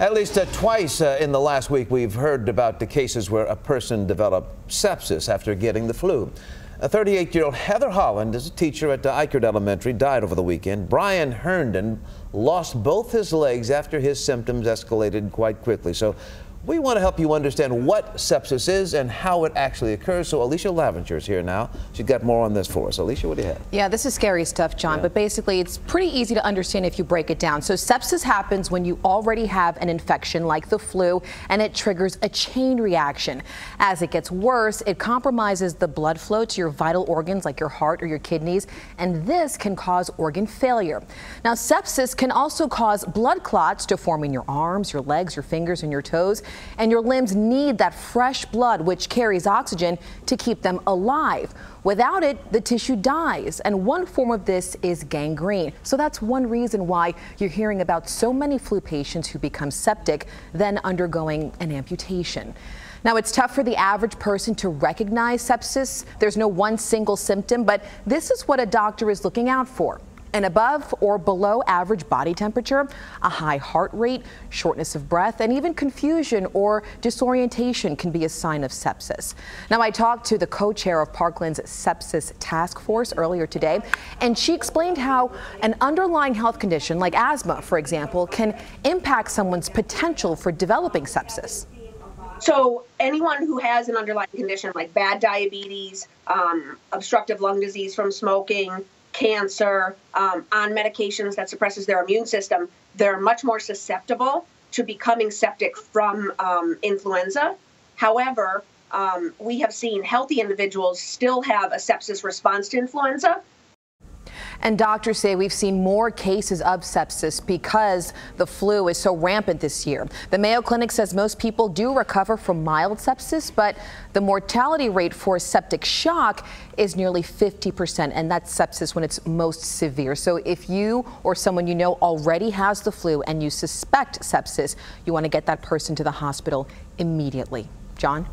At least uh, twice uh, in the last week, we've heard about the cases where a person developed sepsis after getting the flu. A 38 year old Heather Holland is a teacher at the Ikard Elementary, died over the weekend. Brian Herndon lost both his legs after his symptoms escalated quite quickly. So we want to help you understand what sepsis is and how it actually occurs. So Alicia Laventure is here now. She's got more on this for us. Alicia, what do you have? Yeah, this is scary stuff, John, yeah. but basically it's pretty easy to understand if you break it down. So sepsis happens when you already have an infection like the flu and it triggers a chain reaction. As it gets worse, it compromises the blood flow to your vital organs like your heart or your kidneys, and this can cause organ failure. Now, sepsis can also cause blood clots to form in your arms, your legs, your fingers, and your toes and your limbs need that fresh blood, which carries oxygen to keep them alive. Without it, the tissue dies, and one form of this is gangrene. So that's one reason why you're hearing about so many flu patients who become septic, then undergoing an amputation. Now, it's tough for the average person to recognize sepsis. There's no one single symptom, but this is what a doctor is looking out for an above or below average body temperature, a high heart rate, shortness of breath, and even confusion or disorientation can be a sign of sepsis. Now, I talked to the co-chair of Parkland's sepsis task force earlier today, and she explained how an underlying health condition like asthma, for example, can impact someone's potential for developing sepsis. So anyone who has an underlying condition like bad diabetes, um, obstructive lung disease from smoking, cancer, um, on medications that suppresses their immune system, they're much more susceptible to becoming septic from um, influenza. However, um, we have seen healthy individuals still have a sepsis response to influenza, and doctors say we've seen more cases of sepsis because the flu is so rampant this year. The Mayo Clinic says most people do recover from mild sepsis, but the mortality rate for septic shock is nearly 50%, and that's sepsis when it's most severe. So if you or someone you know already has the flu and you suspect sepsis, you want to get that person to the hospital immediately. John?